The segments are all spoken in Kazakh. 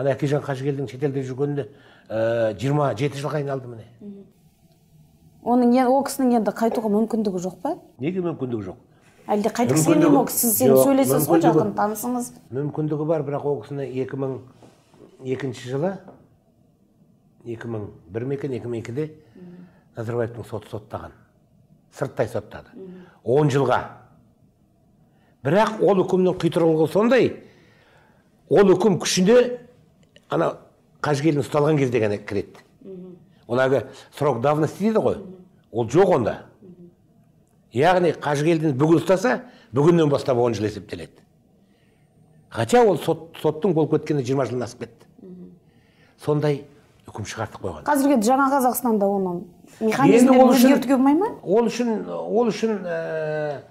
ана әкежан қажыгелдің шетелде жүргеніне ә, жиырма жеті жылға айналды міне. Оның ен- ол кісінің енді қайтуға мүмкіндігі жоқ па? Неге мүмкіндігі жоқ? Әлде қайтқысы келмей ме ол кісі? сіз Жоқ, сөйлесесіз ғой жақын танысыңыз. мүмкіндігі бар бірақ ол кісіні екі мың екінші жылы екі мың бір ме екен екі мың екіде назарбаевтың соты соттаған. Сырттай соттады. Он жылға. Бірақ ол үкімнің құйтырқылығы сондай ол үкім күшіне ана қажыгелдин ұсталған кезде ғана кіреді. Ол әлгі срок давности дейді ғой. Ол жоқ онда. Яғни қажыгелдин бүгін ұстаса бүгіннен бастап он жыл есептеледі. Хотя ол сот, соттың болып кеткеніне жиырма жылдан асып кетті. Сондай үкім шығартып қойған қазіргі жаңа қазақстанда оны механизмдерін өзгертуге болмай ма? ол үшін ол үшін ә,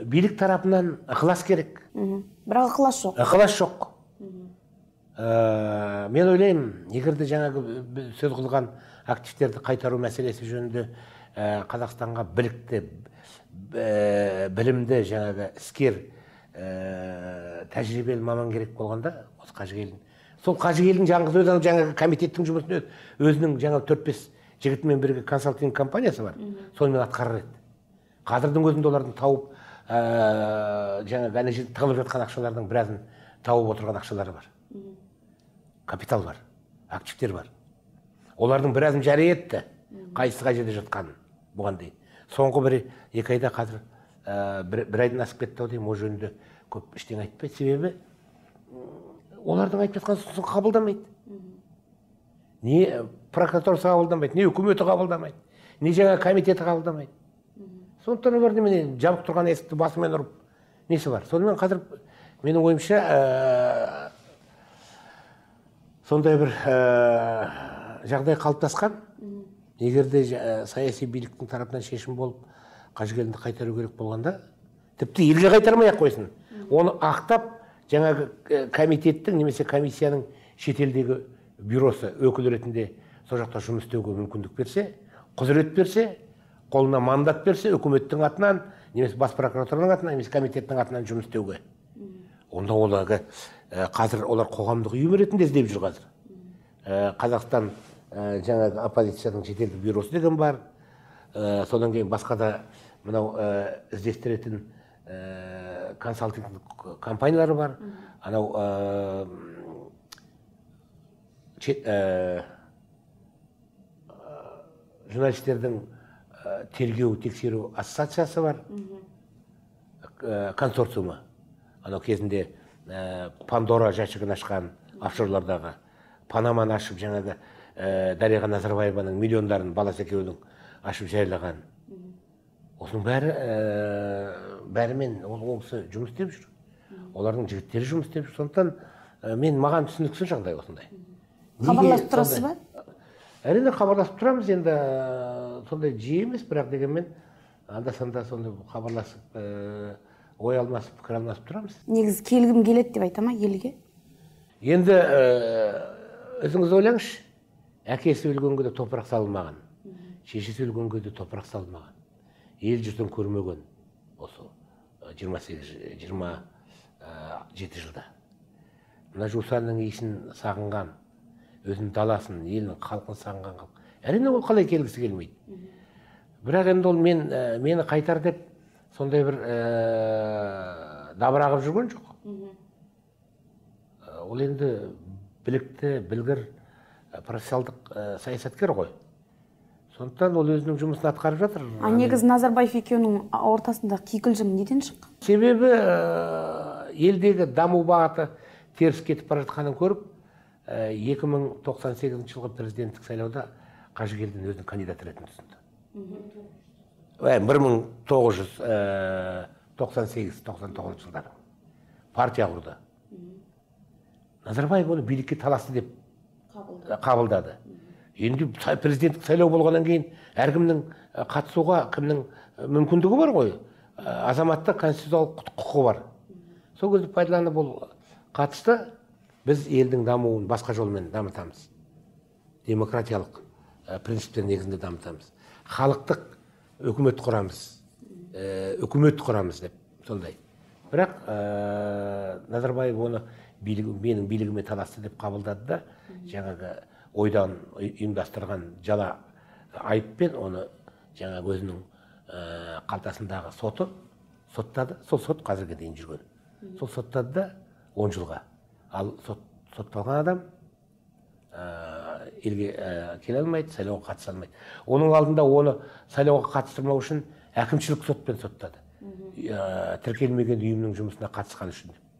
билік тарапынан ықылас керек. Бірақ ықылас жоқ. Ықылас жоқ. Ә, мен ойлаймын егер де жаңағы сөз қылған активтерді қайтару мәселесі жөнінде ә, қазақстанға білікті б- білімді жаңағы іскер ә, тәжірибелі маман керек болғанда осы қажыгелдин. Сол қажыгелдин жалғыз өзі жаңағы комитеттің жұмысын өз- өзінің жаңағы төрт бес жігітімен бірге консалтинг компаниясы бар. Сонымен атқарар еді. Қазірдің өзінде олардың тауып ә, жаңағы ана жерде тығылып жатқан ақшалардың біразын тауып отырған ақшалары бар. Капитал бар активтер бар. Олардың біразын жария етті қайсысы қай жерде жатқанын бұған дейін. Соңғы бір екі айда қазір ә, бір, бір айдан асып кетті ау деймін ол жөнінде көп ештеңе айтпайды себебі олардың айтып жатқан ұсынысын қабылдамайды. Не прокуратурасы қабылдамайды не үкіметі қабылдамайды не жаңа комитеті қабылдамайды. Сондықтан олар немене жабық тұрған есікті басымен ұрып несі бар? Сонымен қазір менің ойымша ә, сондай бір ә, жағдай қалыптасқан. Егер де жа- саяси биліктің тарапынан шешім болып қажыгелдинді қайтару керек болғанда тіпті елге қайтармай ақ қойсын оны ақтап жаңағы ә, комитеттің немесе комиссияның шетелдегі бюросы өкіл ретінде сол жақта жұмыс істеуге мүмкіндік берсе құзырет берсе қолына мандат берсе үкіметтің атынан немесе бас прокуратураның атынан немесе комитеттің атынан жұмыс істеуге. Онда ол әлгі ә, қазір олар қоғамдық ұйым ретінде іздеп жүр қазір. Ә, қазақстан ә, жаңағы оппозицияның шетелдік бюросы деген бар. Содан кейін басқа да мынау іздестіретін консалтингтік компаниялары бар. Анау журналистердің тергеу тексеру ассоциациясы бар. Консорциумы. Анау кезінде ә, пандора жәшігін ашқан офшорлардағы панаманы ашып жаңағы ә, дариға назарбаеваның миллиондарын баласы екеуінің ашып жайлаған. Осының бәрі ә, бәрімен ол, ол кісі жұмыс істеп жүр. Олардың жігіттері жұмыс істеп жүр. Сондықтан ә, мен маған түсініксіз жағдай осындай. Хабарласып тұрасыз ба? Әрине хабарласып тұрамыз енді сондай жиі емес бірақ дегенмен анда санда сондай хабарласып ә, ой алмасып пікір алмасып тұрамыз. Негізі келгім келеді деп айта ма елге. Енді ә, өзіңіз ойлаңызшы әкесі өлгенге де топырақ салынбаған шешесі өлгенге де топырақ салынбаған ел жұртын көрмеген осы жиырма сегіз жиырма жеті жылда. Мына жусанның иісін сағынған өзінің даласын елін халқын сағынған халық әрине ол қалай келгісі келмейді. Бірақ енді ол мен ә, мені қайтар деп сондай бір ә, дабыра қылып жүрген жоқ. Ә, ол енді білікті білгір ә, профессионалдық ә, саясаткер ғой. Сондықтан ол өзінің жұмысын атқарып жатыр. А негізі назарбаев екеуінің ортасында кикілжің неден шыққан? Себебі ә, елдегі даму бағыты теріс кетіп бара жатқанын көріп ә, 2098 жылғы президенттік сайлауда қажыгелдин өзінің кандидат ретінде ұсынды бір мың тоғыз жүз тоқсан сегіз тоқсан тоғызыншы жылдары партия құрды. Назарбаев оны билікке таласты деп қабылдады. Енді президенттік сайлау болғаннан кейін әркімнің қатысуға кімнің мүмкіндігі бар ғой? Азаматтық конституциялық құқығы бар. Сол кезде пайдаланып ол қатысты. Біз елдің дамуын басқа жолмен дамытамыз. Демократиялық принциптер негізінде дамытамыз. Халықтық үкімет құрамыз үкімет құрамыз деп сондай бірақ назарбаев оны билік менің билігіме таласты деп қабылдады да жаңағы ойдан ұй- ұйымдастырған жала айыппен оны жаңағы өзінің қалтасындағы соты соттады сол сот қазірге дейін жүрген сол соттады да он жылға ал сот, сотталған адам елге ә, келе алмайды сайлауға қатыса алмайды. Оның алдында оны сайлауға қатыстырмау үшін әкімшілік сотпен соттады. Ә, тіркелмеген ұйымның жұмысына қатысқан үшін